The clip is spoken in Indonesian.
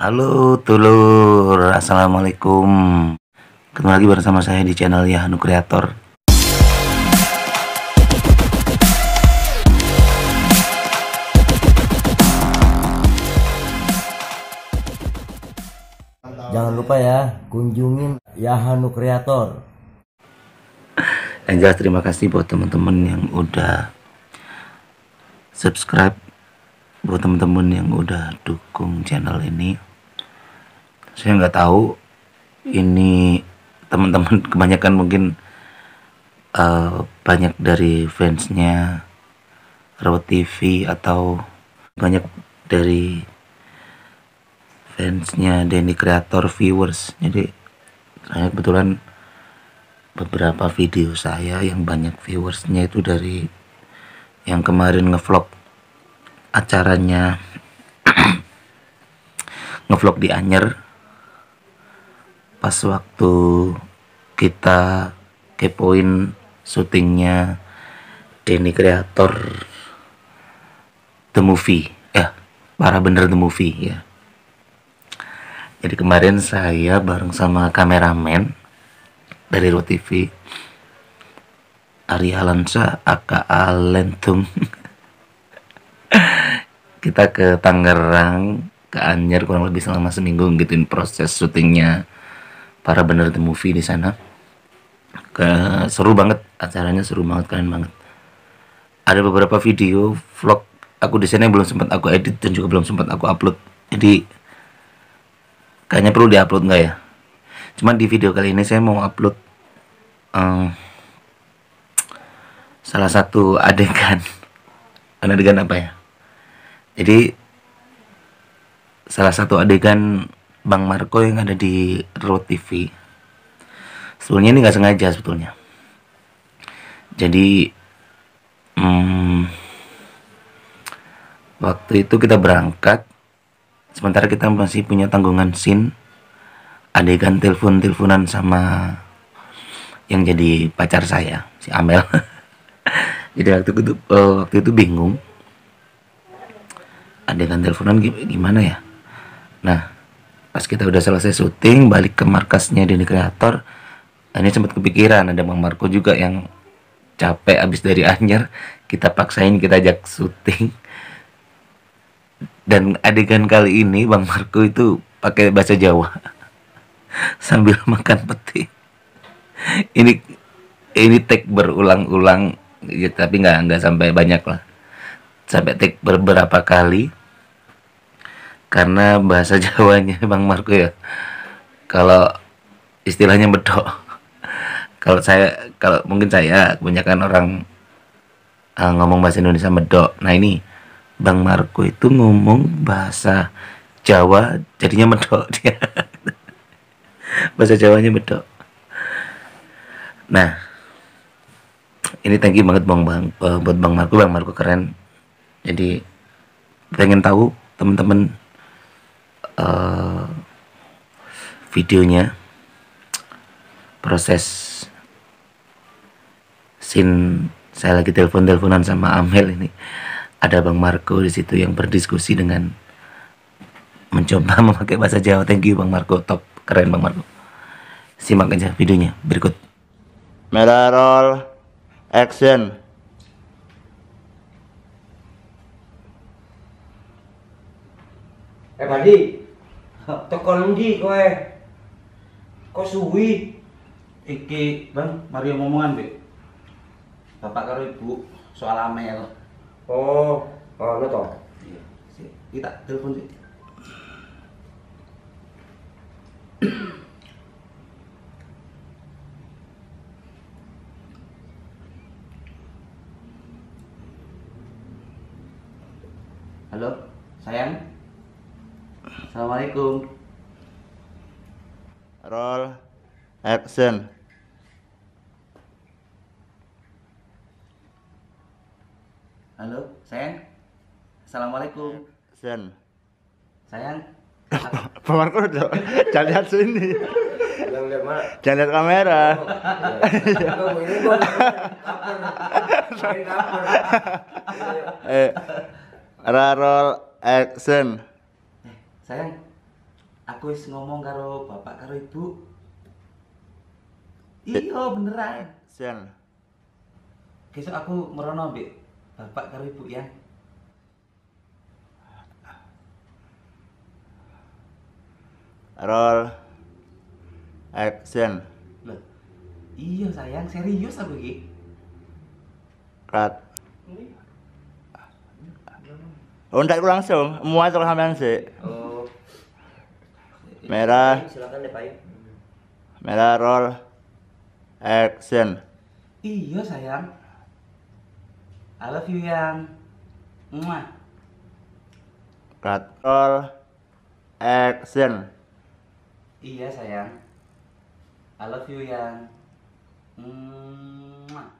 Halo Tulur, Assalamualaikum. Ketemu lagi bersama saya di channel Yahanu Kreator Jangan lupa ya, kunjungin Yahanu Kreator. Yang jelas terima kasih buat teman-teman yang udah subscribe Buat teman-teman yang udah dukung channel ini Saya nggak tahu Ini teman-teman kebanyakan mungkin eh, Banyak dari fansnya Rawat TV atau banyak dari fansnya Denny Creator viewers. Jadi saya kebetulan beberapa video saya yang banyak viewersnya itu dari yang kemarin ngevlog acaranya ngevlog di Anyer pas waktu kita kepoin syutingnya Denny Creator The Movie. Ya para bener The Movie ya. Jadi kemarin saya bareng sama kameramen dari Ro TV Ari Alansa aka Alentum kita ke Tangerang ke Anyer kurang lebih selama seminggu ngikutin proses syutingnya para bener the movie di sana. Ke seru banget acaranya seru banget keren banget. Ada beberapa video vlog aku di sana belum sempat aku edit dan juga belum sempat aku upload. Jadi kayaknya perlu diupload nggak ya? Cuman di video kali ini saya mau upload em, salah satu adegan. Adegan apa ya? Jadi salah satu adegan Bang Marco yang ada di Road TV sebetulnya ini nggak sengaja sebetulnya. Jadi hmm, waktu itu kita berangkat sementara kita masih punya tanggungan sin adegan telepon teleponan sama yang jadi pacar saya si Amel. Jadi waktu itu eh, waktu itu bingung. Adegan teleponan gi- gimana ya? Nah pas kita udah selesai syuting balik ke markasnya Denny Kreator ini sempat kepikiran ada Bang Marco juga yang capek abis dari Anyer. Kita paksain kita ajak syuting. Dan adegan kali ini Bang Marco itu pakai bahasa Jawa. Sambil makan peti. Ini ini take berulang-ulang ya, tapi nggak nggak sampai banyak lah. Sampai take beberapa kali karena bahasa Jawanya Bang Marco ya. Kalau istilahnya bedok. Kalau saya kalau mungkin saya kebanyakan orang uh, ngomong bahasa Indonesia medok. Nah ini Bang Marco itu ngomong bahasa Jawa jadinya medok dia. Bahasa Jawanya medok. Nah ini thank you banget bang bang eh, buat bang Marco. Bang Marco keren. Jadi pengen tahu teman-teman eh, videonya proses scene saya lagi telepon teleponan sama Amel ini. Ada bang Marco di situ yang berdiskusi dengan mencoba memakai bahasa Jawa. Thank you bang Marco. Top. Keren bang Marco. Simak aja videonya. Berikut. Merah roll. Action. Eh Badi, tekan ndi kowe? Kok suwi? Iki, Bang, Mario ngomongan, Bek. Bapak karo Ibu soal Amel. Oh, ngono to. Iya, sik. Kita telepon sih. Halo, sayang. Assalamualaikum. Roll action. Halo, sayang. Assalamualaikum. Action. Sayang. Pak Marco udah jangan lihat sini. Yang lihat mana? Jangan lihat kamera. Main cover. Eh, ra roll action. Sayang, Aku wis ngomong karo bapak karo ibu. Iya beneran. Action. Besok aku merono mbek bapak karo ibu ya. Roll. Action. Loh. Iya sayang, serius aku iki. Cut. Oh, ndak langsung. Muat terus sampean sih. Oh. Merah. Silakan deh Pak. Yu. Merah roll. Action. Iya sayang. I love you yang. Mwah. Cut. Roll. Action. Iya sayang. I love you yang. Mwah.